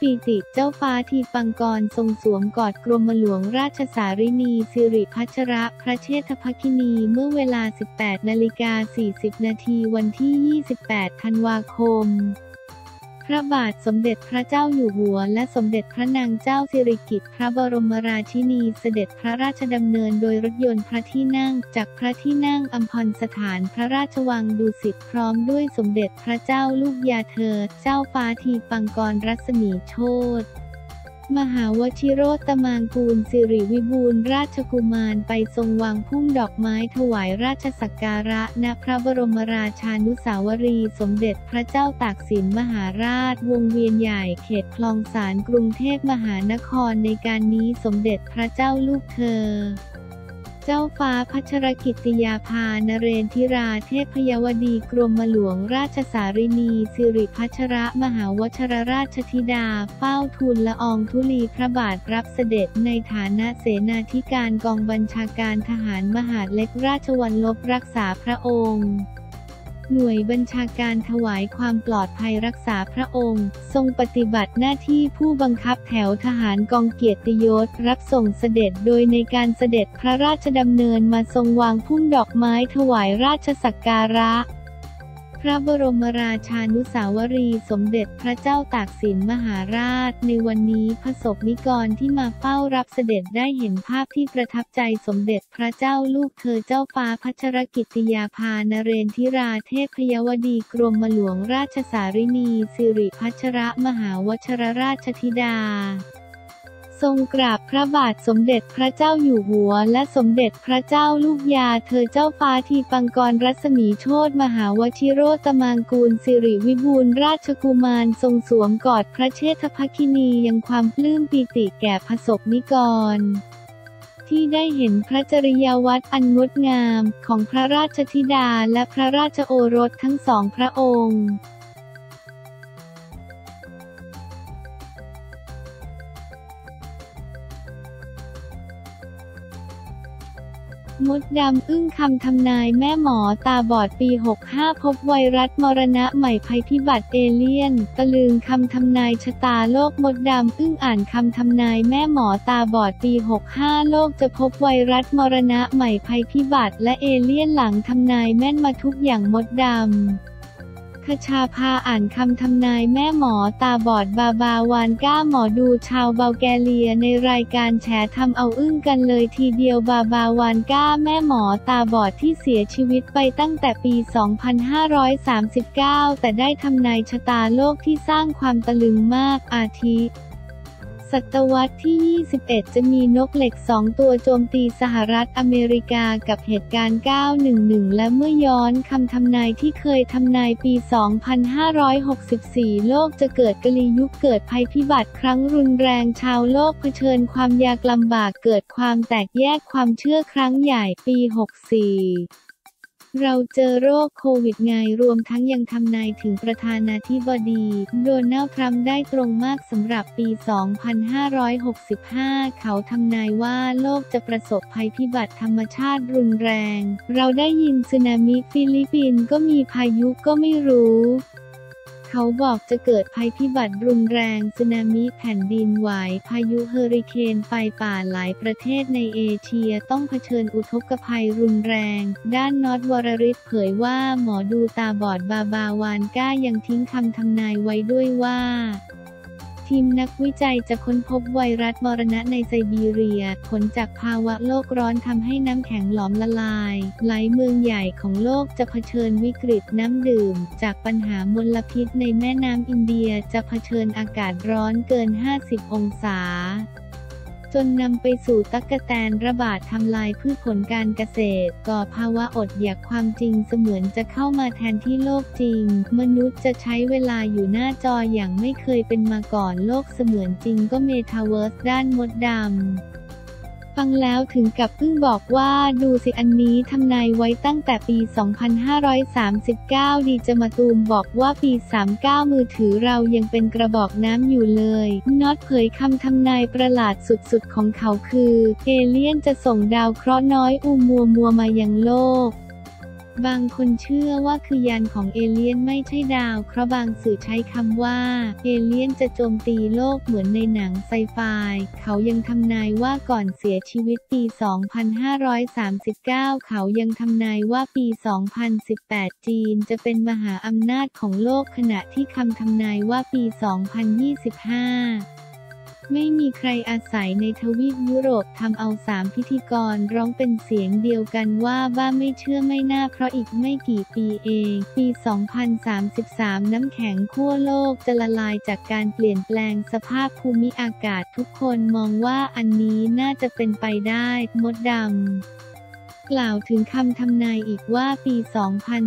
ปีติ เจ้าฟ้าทีปังกรทรงสวมกอดกรมหลวงราชสารินีสิริพัชระ พระเชษฐภคินีเมื่อเวลา 18 นาฬิกา 40 นาทีวันที่ 28 ธันวาคม ระบาทสมเด็จพระเจ้าอยู่หัว และสมเด็จพระนางเจ้าสิริกิติ์พระบรมราชินีเสด็จพระราชดำเนินโดยรถยนต์พระที่นั่ง จากพระที่นั่งอัมพรสถานพระราชวังดุสิตพร้อมด้วยสมเด็จพระเจ้าลูกยาเธอ เจ้าฟ้าทีปังกรรัศมีโชต มหาวชิโรตมางกูลสิริวิบูลราชกุมารไปทรงวางพุ่มดอกไม้ถวายราชสักการะณพระบรมราชานุสาวรีย์สมเด็จพระเจ้าตากสินมหาราช วงเวียนใหญ่เขตคลองสารกรุงเทพมหานครในการนี้สมเด็จพระเจ้าลูกเธอ เจ้าฟ้าพัชรกิติยาภานเรนทิราเทพยวดีกรมหลวงราชสารินีสิริพัชระมหาวชรราชธิดา เฝ้าทูลละอองธุลีพระบาทรับเสด็จในฐานะเสนาธิการกองบัญชาการทหารมหาดเล็กราชวัลลบรักษาพระองค์ หน่วยบัญชาการถวายความปลอดภัยรักษาพระองค์ ทรงปฏิบัติหน้าที่ผู้บังคับแถวทหารกองเกียรติยศ รับส่งเสด็จโดยในการเสด็จพระราชดำเนินมาทรงวางพุ่มดอกไม้ถวายราชสักการะ พระบรมราชานุสาวรีย์สมเด็จพระเจ้าตากสินมหาราช ในวันนี้พระสบนิกรที่มาเฝ้ารับเสด็จได้เห็นภาพที่ประทับใจสมเด็จพระเจ้าลูกเธอเจ้าฟ้าพัชรกิติยาภานเรนทิราเทพยวดีกรมหลวงราชสาริณีสิริพัชรมหาวัชรราชธิดา ทรงกราบพระบาทสมเด็จพระเจ้าอยู่หัว และสมเด็จพระเจ้าลูกยาเธอเจ้าฟ้าทีปังกรรัศมีโชตมหาวชิโรตมางกูลสิริวิบูลราชกุมารทรงสวมกอดพระเชษฐภคินียังความปลื้มปีติแก่พระสบนิกรที่ได้เห็นพระจริยวัตรอันงดงามของพระราชธิดาและพระราชโอรสทั้งสองพระองค์ มดดำอึ้งคำทำนายแม่หมอตาบอดปี 65 พบไวรัสมรณะใหม่ภัยพิบัติเอเลี่ยน ตะลึงคำทำนายชะตาโลกมดดำอึ้งอ่านคำทำนายแม่หมอตาบอดปี 65 โลกจะพบไวรัสมรณะใหม่ภัยพิบัติและเอเลี่ยนหลังทำนายแม่นมาทุกอย่างมดดำ คชาพาอ่านคำทำนายแม่หมอตาบอดบาบาวานก้าหมอดูชาวเบลแกเรียในรายการแฉทำเอาอึ้งกันเลยทีเดียวบาบาวานก้าแม่หมอตาบอดที่เสียชีวิตไปตั้งแต่ปี 2539 แต่ได้ทำนายชะตาโลกที่สร้างความตะลึงมากอาทิ ศตวรรษที่ 21 จะมีนกเหล็ก 2 ตัวโจมตีสหรัฐอเมริกากับเหตุการณ์ 911 และเมื่อย้อนคำทำนายที่เคยทำนายปี 2564 โลกจะเกิดกลียุคเกิดภัยพิบัติครั้งรุนแรงชาวโลกเผชิญความยากลำบากเกิดความแตกแยกความเชื่อครั้งใหญ่ปี 64 เราเจอโรคโควิดไงรวมทั้งยังทำนายถึงประธานาธิบดี โดนัลด์ทรัมป์ได้ตรงมากสำหรับปี 2565 เขาทำนายว่าโลกจะประสบภัยพิบัติธรรมชาติรุนแรง เราได้ยินสึนามิฟิลิปปินส์ก็มีพายุก็ไม่รู้ เขาบอกจะเกิดภัยพิบัติรุนแรงสึนามิแผ่นดินไหว พายุเฮอริเคนไฟป่าหลายประเทศในเอเชียต้องเผชิญอุทกภัยรุนแรง ด้านน็อตวรฤทธิ์เผยว่าหมอดูตาบอดบาบาวานก้ายังทิ้งคำทำนายไว้ด้วยว่า ทีมนักวิจัยจะค้นพบไวรัสมรณะในไซบีเรีย ผลจากภาวะโลกร้อนทำให้น้ำแข็งหลอมละลาย หลายเมืองใหญ่ของโลกจะเผชิญวิกฤตน้ำดื่ม จากปัญหามลพิษในแม่น้ำอินเดียจะเผชิญอากาศร้อนเกิน 50 องศา จนนำไปสู่ตั๊กแตนระบาดทำลายพืชผลการเกษตร ก่อภาวะอดอยากความจริงเสมือนจะเข้ามาแทนที่โลกจริง มนุษย์จะใช้เวลาอยู่หน้าจออย่างไม่เคยเป็นมาก่อนโลกเสมือนจริงก็เมทาเวิร์สด้านมดดำ ฟังแล้วถึงกับอึ้งบอกว่าดูสิอันนี้ทำนายไว้ตั้งแต่ปี 2539 ดีเจมะตูมบอกว่าปี 39 มือถือเรายังเป็นกระบอกน้ำอยู่เลยน็อตเผยคำทำนายประหลาดสุดๆของเขาคือ เอเลี่ยนจะส่งดาวเคราะห์น้อยโอมูอามูอามายังโลก บางคนเชื่อว่าคือยานของเอเลี่ยนไม่ใช่ดาว เพราะบางสื่อใช้คำว่า เอเลี่ยนจะโจมตีโลกเหมือนในหนังไซไฟ เขายังทำนายว่าก่อนเสียชีวิตปี 2539 เขายังทำนายว่าปี 2018 จีนจะเป็นมหาอำนาจของโลกขณะที่คำทำนายว่าปี 2025 ไม่มีใครอาศัยในทวีปยุโรปทำเอาสามพิธีกรร้องเป็นเสียงเดียวกันว่าบ้าไม่เชื่อไม่น่าเพราะอีกไม่กี่ปีเอง ปี 2033 น้ำแข็งขั้วโลกจะละลายจากการเปลี่ยนแปลงสภาพภูมิอากาศทุกคนมองว่าอันนี้น่าจะเป็นไปได้ มดดำ กล่าวถึงคำทำนายอีกว่าปี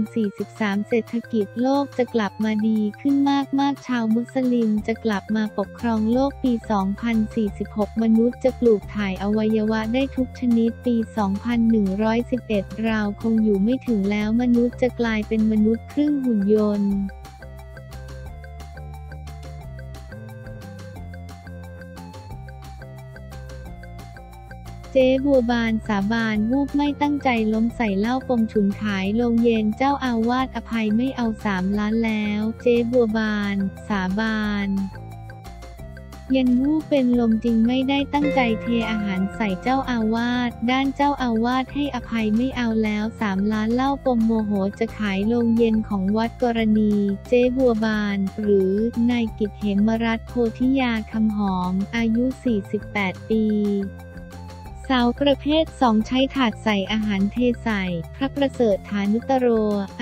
2043 เศรษฐกิจโลกจะกลับมาดีขึ้นมากๆชาวมุสลิมจะกลับมาปกครองโลกปี 2046 มนุษย์จะปลูกถ่ายอวัยวะได้ทุกชนิดปี 2111 เราคงอยู่ไม่ถึงแล้วมนุษย์จะกลายเป็นมนุษย์ครึ่งหุ่นยนต์ เจ๊บัวบานสาบานวูบไม่ตั้งใจล้มใส่เหล้าปมฉุนขายโรงเย็นเจ้าอาวาสอภัยไม่เอาสามล้านแล้ว เจ๊บัวบาน สาบานยันวูบเป็นลมจริงไม่ได้ตั้งใจเทอาหารใส่เจ้าอาวาส ด้านเจ้าอาวาสให้อภัยไม่เอาแล้วสามล้านเล่าปมโมโหจะขายโรงเย็นของวัดกรณี เจ๊บัวบาน หรือนายกิจเหมรัตโพธิยาคำหอม อายุ 48 ปี สาวประเภทสองใช้ถาดใส่อาหารเทใส่ พระประเสริฐฐานุตโร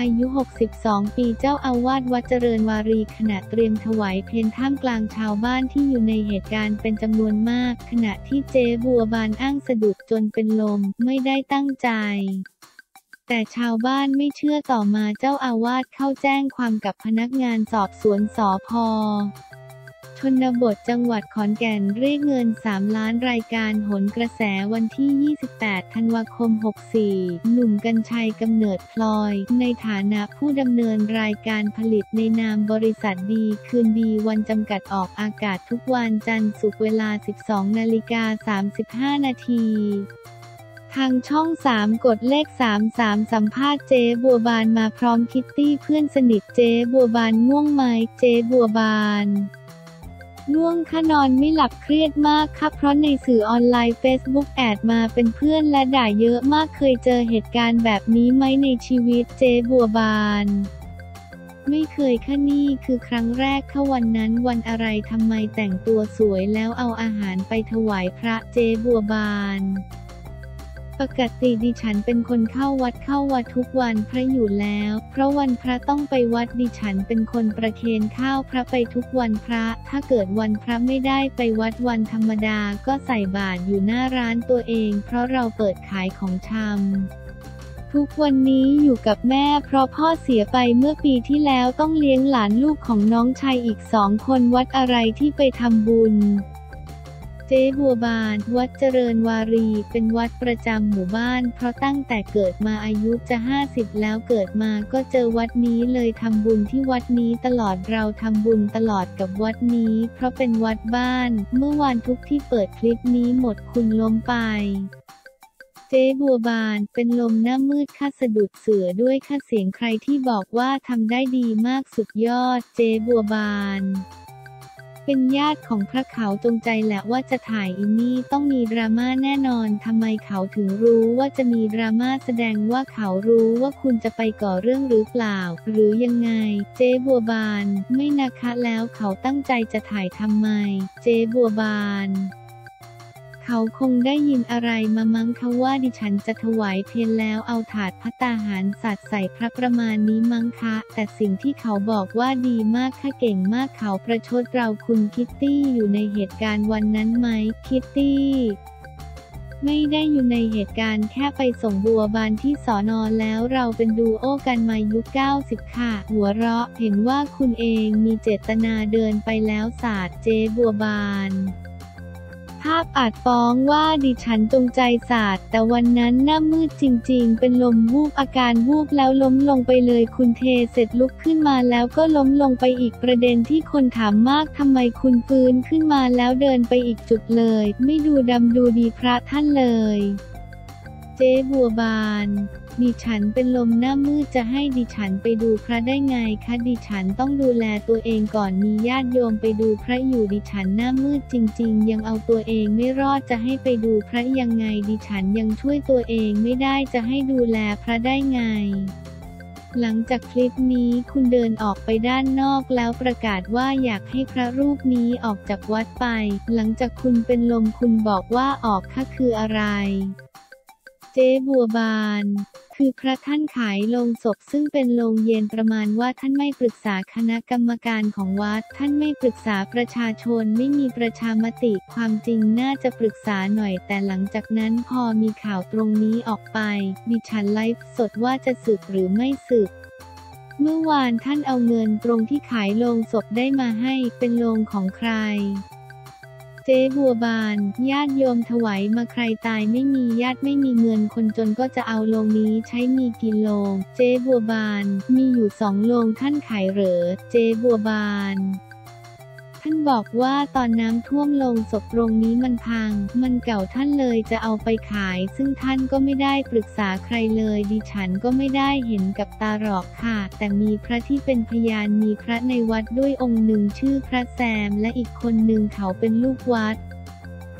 อายุ 62 ปีเจ้าอาวาสวัดเจริญวารีขณะเตรียมถวายเพลนท่ามกลางชาวบ้านที่อยู่ในเหตุการณ์เป็นจำนวนมาก ขณะที่เจ๊บัวบานอ้างสะดุดจนเป็นลม ไม่ได้ตั้งใจแต่ชาวบ้านไม่เชื่อต่อมาเจ้าอาวาสเข้าแจ้งความกับพนักงานสอบสวนสอพ ชนบทจังหวัดขอนแก่นเรียกเงิน 3 ล้านรายการหนกระแสวันที่ 28 ธันวาคม 64 หนุ่มกัญชัยกำเนิดพลอย ในฐานะผู้ดำเนินรายการผลิตในนามบริษัทดี คืนดีวันจำกัดออกอากาศทุกวันจันทร์ศุกร์เวลา 12 นาฬิกา 35 นาทีทางช่อง 3 กดเลข 33 สัมภาษณ์เจ๊บัวบานมาพร้อมคิตตี้เพื่อนสนิทเจ๊บัวบานง่วงไหมเจ๊บัวบาน ง่วงค่ะนอนไม่หลับเครียดมากค่ะเพราะในสื่อออนไลน์ Facebook แอดมาเป็นเพื่อนและด่าเยอะมากเคยเจอเหตุการณ์แบบนี้ไหมในชีวิตเจบัวบานไม่เคยค่ะนี่คือครั้งแรกค่ะวันนั้นวันอะไรทำไมแต่งตัวสวยแล้วเอาอาหารไปถวายพระเจบัวบาน ปกติดิฉันเป็นคนเข้าวัดเข้าวัดทุกวันพระอยู่แล้ว เพราะวันพระต้องไปวัดดิฉันเป็นคนประเคนข้าวพระไปทุกวันพระ ถ้าเกิดวันพระไม่ได้ไปวัดวันธรรมดาก็ใส่บาตรอยู่หน้าร้านตัวเอง เพราะเราเปิดขายของชำทุกวันนี้อยู่กับแม่เพราะพ่อเสียไปเมื่อปีที่แล้วต้องเลี้ยงหลานลูกของน้องชายอีกสองคนวัดอะไรที่ไปทำบุญ เจ๊บัวบาน วัดเจริญวารี เป็นวัดประจำหมู่บ้าน เพราะตั้งแต่เกิดมาอายุจะ 50 แล้วเกิดมาก็เจอวัดนี้เลยทำบุญที่วัดนี้ตลอดเราทำบุญตลอดกับวัดนี้ เพราะเป็นวัดบ้าน เมื่อวานทุกที่เปิดคลิปนี้หมดคุณล้มไปเจ๊บัวบานเป็นลมหน้ามืดค่าสะดุดเสือด้วยค่าเสียงใครที่บอกว่าทำได้ดีมากสุดยอด เจ๊บัวบาน เป็นญาติของพระเขาจงใจแหละว่าจะถ่ายอินนี่ต้องมีดราม่าแน่นอนทำไมเขาถึงรู้ว่าจะมีดราม่าแสดงว่าเขารู้ว่าคุณจะไปก่อเรื่องหรือเปล่า หรือยังไง เจ๊บัวบาน ไม่นะคะแล้วเขาตั้งใจจะถ่ายทำไม เจ๊บัวบาน เขาคงได้ยินอะไรมามั้งเขาว่าดิฉันจะถวายเพียนแล้วเอาถาดพัตตาหารสัตว์ใส่พระประมาณนี้มั้งคะ แต่สิ่งที่เขาบอกว่าดีมากค่ะเก่งมากเขาประชดเราคุณคิตตี้อยู่ในเหตุการณ์วันนั้นไหมคิตตี้ไม่ได้อยู่ในเหตุการณ์แค่ไปส่งบัวบานที่สอนอนแล้วเราเป็นดูโอกันมายุค 90 ค่ะ หัวเราะเห็นว่าคุณเองมีเจตนาเดินไปแล้วศาสตร์เจบัวบาน ภาพอาจฟ้องว่าดิฉันจงใจศาสตร์แต่วันนั้นหน้ามืดจริง ๆ เป็นลมวูบอาการวูบแล้วล้มลงไปเลยคุณเทเสร็จลุกขึ้นมาแล้วก็ล้มลงไปอีกประเด็นที่คนถามมากทำไมคุณฟื้นขึ้นมาแล้วเดินไปอีกจุดเลย ไม่ดูดำดูดีพระท่านเลย เจ๊บัวบาน ดิฉันเป็นลมหน้ามืดจะให้ดิฉันไปดูพระได้ไงคะดิฉันต้องดูแลตัวเองก่อนมีญาติโยมไปดูพระอยู่ดิฉันหน้ามืดจริง ๆ ยังเอาตัวเองไม่รอดจะให้ไปดูพระยังไงดิฉันยังช่วยตัวเองไม่ได้จะให้ดูแลพระได้ไงหลังจากคลิปนี้คุณเดินออกไปด้านนอกแล้วประกาศว่าอยากให้พระรูปนี้ออกจากวัดไป หลังจากคุณเป็นลมคุณบอกว่าออกค่ะคืออะไร เจ๊บัวบาน คือพระท่านขายโลงศพซึ่งเป็นโลงเย็นประมาณว่าท่านไม่ปรึกษาคณะกรรมการของวัด ท่านไม่ปรึกษาประชาชนไม่มีประชามติความจริงน่าจะปรึกษาหน่อย แต่หลังจากนั้นพอมีข่าวตรงนี้ออกไป ดิฉันไลฟ์สดว่าจะสึกหรือไม่สึกเมื่อวานท่านเอาเงินตรงที่ขายโลงศพได้มาให้เป็นโลงของใคร เจ๊บัวบาน ญาติโยมถวายมาใครตายไม่มีญาติไม่มีเงินคนจนก็จะเอาโลงนี้ใช้มีกินโลง เจ๊บัวบาน มีอยู่สองโลงท่านขายเหรอ เจ๊บัวบาน ท่านบอกว่าตอนน้ำท่วมลงศพตรงนี้มันพัง มันเก่าท่านเลยจะเอาไปขาย ซึ่งท่านก็ไม่ได้ปรึกษาใครเลยดิฉันก็ไม่ได้เห็นกับตาหรอกค่ะ แต่มีพระที่เป็นพยานมีพระในวัดด้วยองค์หนึ่งชื่อพระแซม และอีกคนหนึ่งเขาเป็นลูกวัด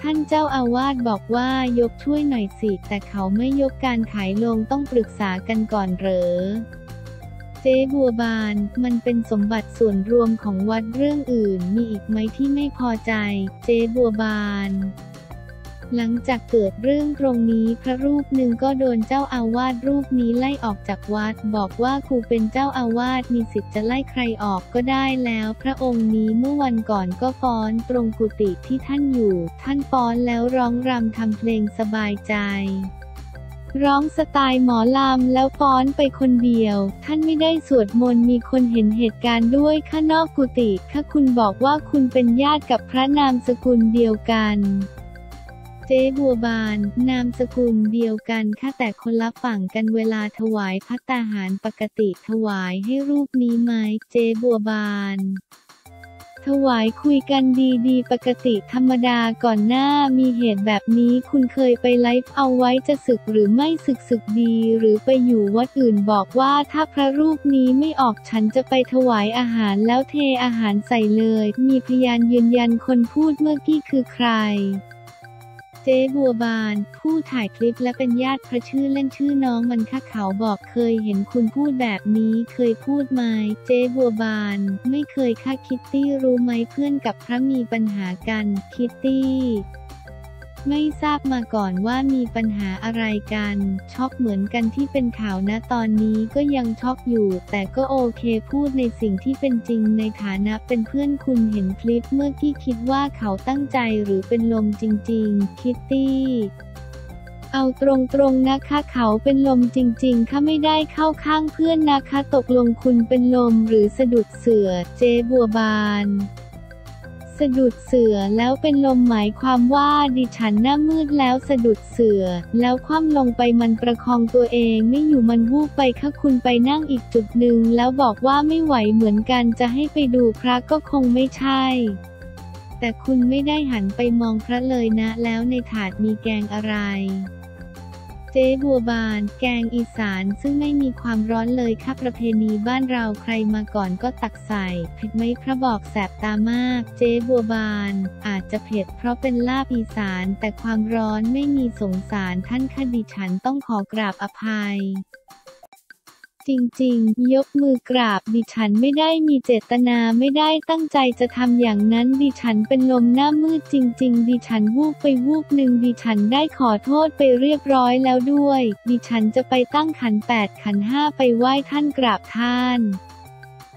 ท่านเจ้าอาวาสบอกว่ายกช่วยหน่อยสิ แต่เขาไม่ยกการขายลงต้องปรึกษากันก่อนเหรอ เจ๊บัวบาน มันเป็นสมบัติส่วนรวมของวัดเรื่องอื่น มีอีกไหมที่ไม่พอใจ เจ๊บัวบานหลังจากเกิดเรื่องตรงนี้พระรูปหนึ่งก็โดนเจ้าอาวาสรูปนี้ไล่ออกจากวัด บอกว่าครูเป็นเจ้าอาวาสมีสิทธิ์จะไล่ใครออกก็ได้แล้ว พระองค์นี้เมื่อวันก่อนก็ฟ้อนตรงกุฏิที่ท่านอยู่ ท่านฟ้อนแล้วร้องรำทำเพลงสบายใจ ร้องสไตล์หมอลำแล้วฟ้อนไปคนเดียว ท่านไม่ได้สวดมนต์มีคนเห็นเหตุการณ์ด้วยข้านอกกุฏิถ้าคุณบอกว่าคุณเป็นญาติกับพระนามสกุลเดียวกัน เจ๊บัวบาน นามสกุลเดียวกันค่ะแต่คนละฝั่งกันเวลาถวายพัตตาหารปกติถวายให้รูปนี้ไหมเจ๊บัวบาน ถวายคุยกันดีๆ ปกติธรรมดาก่อนหน้ามีเหตุแบบนี้คุณเคยไปไลฟ์เอาไว้จะศึกหรือไม่ศึกศึกดี หรือไปอยู่วัดอื่นบอกว่าถ้าพระรูปนี้ไม่ออกฉันจะไปถวายอาหารแล้วเทอาหารใส่เลย มีพยานยืนยันคนพูดเมื่อกี้คือใคร เจ๊บัวบาน ผู้ถ่ายคลิปและเป็นญาติพระชื่อเล่นชื่อน้องมันค่ะเขาบอกเคยเห็นคุณพูดแบบนี้เคยพูดไหมเจ๊บัวบาน ไม่เคยค่ะคิตตี้รู้ไหมเพื่อนกับพระมีปัญหากัน คิตตี้ ไม่ทราบมาก่อนว่ามีปัญหาอะไรกัน ช็อกเหมือนกันที่เป็นข่าวนะตอนนี้ก็ยังช็อกอยู่ แต่ก็โอเคพูดในสิ่งที่เป็นจริงในฐานะเป็นเพื่อนคุณเห็นคลิปเมื่อกี้คิดว่าเขาตั้งใจหรือเป็นลมจริง ๆ คิตตี้เอาตรงๆนะคะเขาเป็นลมจริงๆค่ะไม่ได้เข้าข้างเพื่อนนะคะ ตกลงคุณเป็นลมหรือสะดุดเสือเจบัวบาน สะดุดเสือแล้วเป็นลมหมายความว่าดิฉันหน้ามืดแล้วสะดุดเสือ แล้วคว่ำลงไปมันประคองตัวเองไม่อยู่มันวูบไปค่ะคุณไปนั่งอีกจุดหนึ่งแล้วบอกว่าไม่ไหวเหมือนกันจะให้ไปดูพระก็คงไม่ใช่ แต่คุณไม่ได้หันไปมองพระเลยนะ แล้วในถาดมีแกงอะไร เจ๊บัวบาน แกงอีสานซึ่งไม่มีความร้อนเลยค่ะประเพณีบ้านเราใครมาก่อนก็ตักใส่เผ็ดไหมพระบอกแสบตามาก เจ๊บัวบาน อาจจะเผ็ดเพราะเป็นลาบอีสานแต่ความร้อนไม่มีสงสารท่านคดิฉันต้องขอกราบอภัย จริงๆ ยกมือกราบดิฉันไม่ได้มีเจตนาไม่ได้ตั้งใจจะทำอย่างนั้นดิฉันเป็นลมหน้ามืดจริง ๆ ดิฉันวูบไปวูบหนึ่งดิฉันได้ขอโทษไปเรียบร้อยแล้วด้วย ดิฉันจะไปตั้งขันแปดขันห้าไปไหว้ท่านกราบท่าน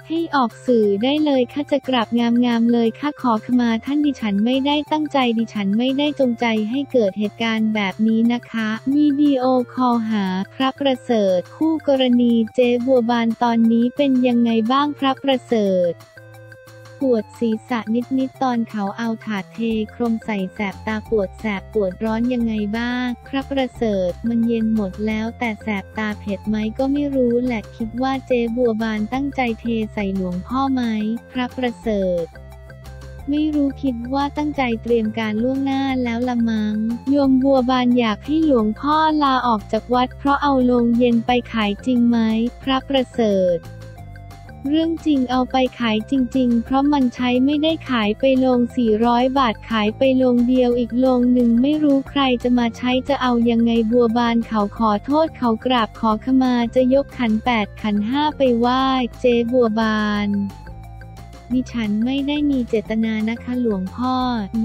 ให้ออกสื่อได้เลยข้าจะกราบงามๆเลยข้าขอขมาท่านดิฉันไม่ได้ตั้งใจดิฉันไม่ได้จงใจให้เกิดเหตุการณ์แบบนี้นะคะวิดีโอคอลหาพระประเสริฐ คู่กรณีเจ๊บัวบานตอนนี้เป็นยังไงบ้างพระประเสริฐ ปวดศีรษะนิดๆตอนเขาเอาถาดเทโครมใส่แสบตาปวดแสบปวดร้อนยังไงบ้างพระประเสริฐมันเย็นหมดแล้วแต่แสบตาเผ็ดไหมก็ไม่รู้แหละคิดว่าเจ๊บัวบานตั้งใจเทใส่หลวงพ่อไหมพระประเสริฐไม่รู้คิดว่าตั้งใจเตรียมการล่วงหน้าแล้วละมัง้ง โยมบัวบานอยากให้หลวงพ่อลาออกจากวัดเพราะเอาโลงเย็นไปขายจริงไหมพระประเสริฐ เรื่องจริงเอาไปขายจริง ๆ เพราะมันใช้ไม่ได้ขายไปลง 400 บาทขายไปลงเดียวอีกลงหนึ่งไม่รู้ใครจะมาใช้จะเอายังไงบัวบานเขาขอโทษเขากราบขอขมาจะยกขัน 8 ขัน 5 ไปไหว้เจ๊บัวบาน ดิฉันไม่ได้มีเจตนานะคะหลวงพ่อ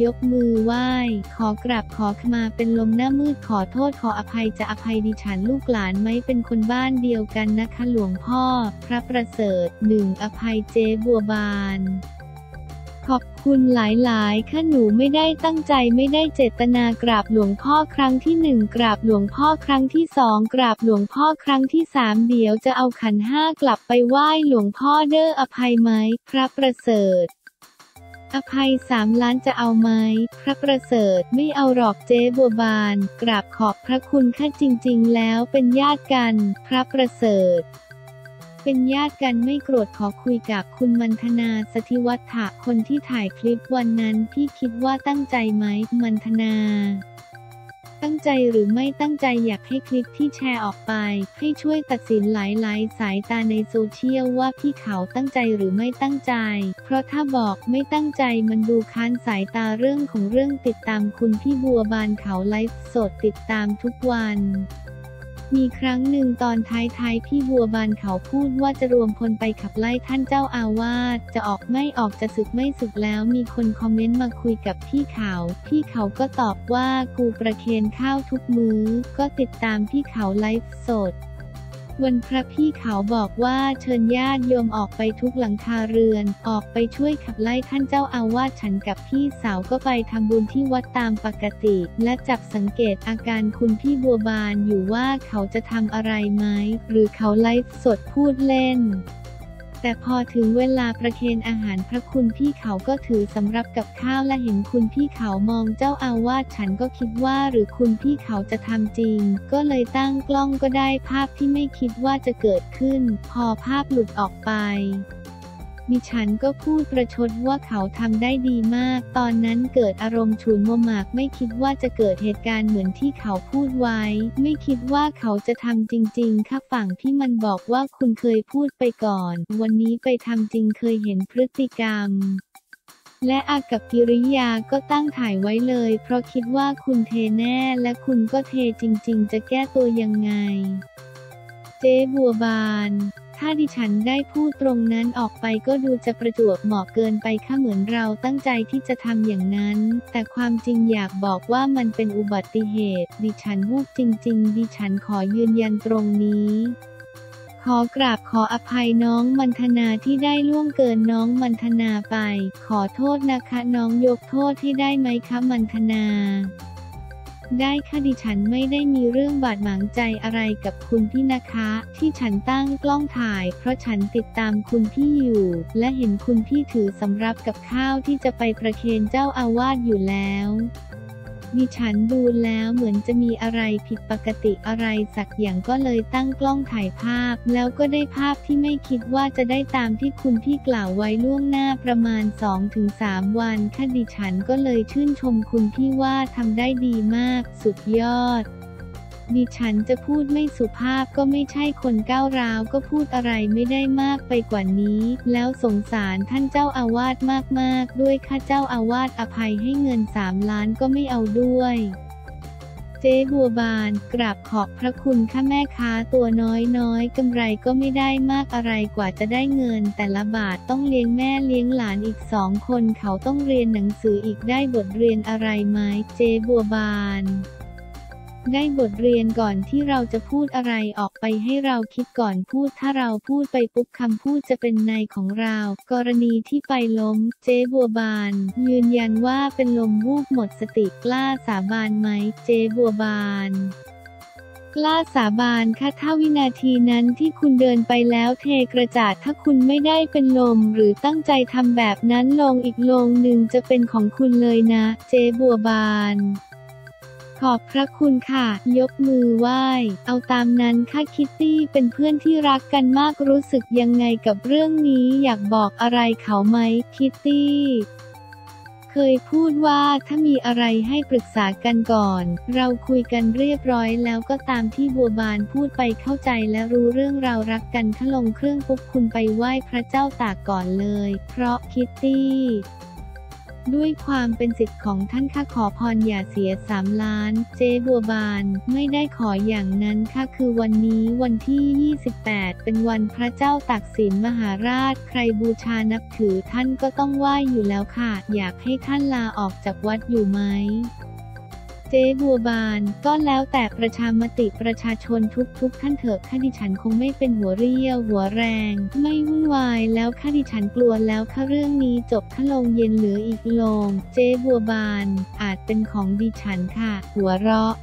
ยกมือไหว้ ขอกราบขอขมาเป็นลมหน้ามืดขอโทษขออภัยจะอภัยดิฉันลูกหลานไม่เป็นคนบ้านเดียวกันนะคะหลวงพ่อ พระประเสริฐหนึ่งอภัยเจ๊บัวบาน ขอบคุณหลายๆค่ะหนูไม่ได้ตั้งใจไม่ได้เจตนากราบหลวงพ่อครั้งที่หนึ่งกราบหลวงพ่อครั้งที่สองกราบหลวงพ่อครั้งที่สามเดี๋ยวจะเอาขันห้ากลับไปไหว้หลวงพ่อเด้ออภัยไหมพระประเสริฐอภัยสามล้านจะเอาไหมพระประเสริฐไม่เอาหรอกเจ๊บัวบาน กราบขอบพระคุณค่ะจริง ๆ แล้วเป็นญาติกัน พระประเสริฐ เป็นญาติกันไม่โกรธขอคุยกับคุณมันธนาสถิวัฒะคนที่ถ่ายคลิปวันนั้นพี่คิดว่าตั้งใจไหมมันธนา ตั้งใจหรือไม่ตั้งใจอยากให้คลิปที่แชร์ออกไป ให้ช่วยตัดสินหลายๆ สายตาในโซเชียลว่าพี่เขาตั้งใจหรือไม่ตั้งใจ เพราะถ้าบอกไม่ตั้งใจมันดูค้านสายตาเรื่องของเรื่องติดตามคุณพี่บัวบานเขาไลฟ์สดติดตามทุกวัน มีครั้งหนึ่งตอนท้ายๆพี่บัวบานเขาพูดว่าจะรวมพลไปขับไล่ท่านเจ้าอาวาสจะออกไม่ออกจะสึกไม่สึกแล้วมีคนคอมเมนต์มาคุยกับพี่เขาพี่เขาก็ตอบว่ากูประเคนข้าวทุกมื้อ ก็ติดตามพี่เขาไลฟ์สด วันพระพี่เขาบอกว่าเชิญญาติโยมออกไปทุกหลังคาเรือน ออกไปช่วยขับไล่ท่านเจ้าอาวาสฉันกับพี่สาวก็ไปทำบุญที่วัดตามปกติ และจับสังเกตอาการคุณพี่บัวบานอยู่ว่าเขาจะทำอะไรไหม หรือเขาไลฟ์สดพูดเล่น แต่พอถึงเวลาประเคนอาหารพระคุณพี่เขาก็ถือสำรับกับข้าวและเห็นคุณพี่เขามองเจ้าอาวาสฉันก็คิดว่าหรือคุณพี่เขาจะทำจริง ก็เลยตั้งกล้องก็ได้ภาพที่ไม่คิดว่าจะเกิดขึ้น พอภาพหลุดออกไป ดิฉันก็พูดประชดว่าเขาทำได้ดีมาก ตอนนั้นเกิดอารมณ์ฉุนโมหมาก ไม่คิดว่าจะเกิดเหตุการณ์เหมือนที่เขาพูดไว้ ไม่คิดว่าเขาจะทำจริง ๆ ค่ะฝั่งที่มันบอกว่าคุณเคยพูดไปก่อน วันนี้ไปทำจริงเคยเห็นพฤติกรรมและอากับกิริยาก็ตั้งถ่ายไว้เลย เพราะคิดว่าคุณเทแน่และคุณก็เทจริง ๆ จะแก้ตัวยังไง เจ๊บัวบาน ถ้าดิฉันได้พูดตรงนั้นออกไปก็ดูจะประจวบเหมาะเกินไปค่ะเหมือนเราตั้งใจที่จะทำอย่างนั้น แต่ความจริงอยากบอกว่ามันเป็นอุบัติเหตุ ดิฉันวูบจริง ๆ ดิฉันขอยืนยันตรงนี้ขอกราบขออภัยน้องมันธนาที่ได้ล่วงเกินน้องมันธนาไป ขอโทษนะคะน้องยกโทษให้ได้ไหมคะมันธนา ได้ค่ะดิฉันไม่ได้มีเรื่องบาดหมางใจอะไรกับคุณพี่นะคะ ที่ฉันตั้งกล้องถ่าย เพราะฉันติดตามคุณพี่อยู่ และเห็นคุณพี่ถือสำรับกับข้าวที่จะไปประเคนเจ้าอาวาสอยู่แล้ว ดิฉันดูแล้วเหมือนจะมีอะไรผิดปกติอะไรสักอย่างก็เลยตั้งกล้องถ่ายภาพ แล้วก็ได้ภาพที่ไม่คิดว่าจะได้ตามที่คุณพี่กล่าวไว้ล่วงหน้าประมาณ 2-3 วันค่ะดิฉันก็เลยชื่นชมคุณพี่ว่าทำได้ดีมาก สุดยอด ดิฉันจะพูดไม่สุภาพก็ไม่ใช่คนก้าวร้าวก็พูดอะไรไม่ได้มากไปกว่านี้ แล้วสงสารท่านเจ้าอาวาสมากๆ ด้วยค่าเจ้าอาวาสอภัยให้เงินสามล้านก็ไม่เอาด้วยเจ๊บัวบานกราบขอบพระคุณค่ะแม่ค้าตัวน้อยน้อยกำไรก็ไม่ได้มากอะไรกว่าจะได้เงิน แต่ละบาทต้องเลี้ยงแม่เลี้ยงหลานอีกสองคนเขาต้องเรียนหนังสืออีกได้บทเรียนอะไรไหมเจ๊บัวบาน ได้บทเรียนก่อนที่เราจะพูดอะไรออกไปให้เราคิดก่อนพูด ถ้าเราพูดไปปุ๊บคำพูดจะเป็นในของเรา กรณีที่ไปล้ม เจ๊บัวบาน ยืนยันว่าเป็นลมวูบหมดสติกล้าสาบานไหม เจ๊บัวบานกล้าสาบานค่ะถ้าวินาทีนั้นที่คุณเดินไปแล้วเทกระจาดถ้าคุณไม่ได้เป็นลม หรือตั้งใจทำแบบนั้นลงอีกลงหนึ่งจะเป็นของคุณเลยนะ เจ๊บัวบาน ขอบพระคุณค่ะ ยกมือไหว้ เอาตามนั้นค่ะคิตตี้เป็นเพื่อนที่รักกันมากรู้สึกยังไงกับเรื่องนี้อยากบอกอะไรเขาไหมคิตตี้เคยพูดว่าถ้ามีอะไรให้ปรึกษากันก่อน เราคุยกันเรียบร้อยแล้วก็ตามที่บัวบานพูดไปเข้าใจและรู้เรื่องเรารักกันถ้าลงเครื่องปุ๊บคุณไปไหว้พระเจ้าตากก่อนเลย เพราะคิตตี้ ด้วยความเป็นสิทธิ์ของท่านข้าขอพรอย่าเสียสามล้าน เจบัวบาน ไม่ได้ขออย่างนั้นค่ะคือวันนี้วันที่ 28 เป็นวันพระเจ้าตักสินมหาราช ใครบูชานับถือท่านก็ต้องไหว้อยู่แล้วค่ะ อยากให้ท่านลาออกจากวัดอยู่ไหม เจ๊บัวบานก็แล้วแต่ประชามติประชาชนทุกๆท่านเถอะข้าดิฉันคงไม่เป็นหัวเรี่ยวหัวแรง ไม่วุ่นวายแล้วข้าดิฉันกลัวแล้วข้าเรื่องนี้จบข้าลงเย็นเหลืออีกลง เจ๊บัวบานอาจเป็นของดิฉันค่ะ หัวเราะ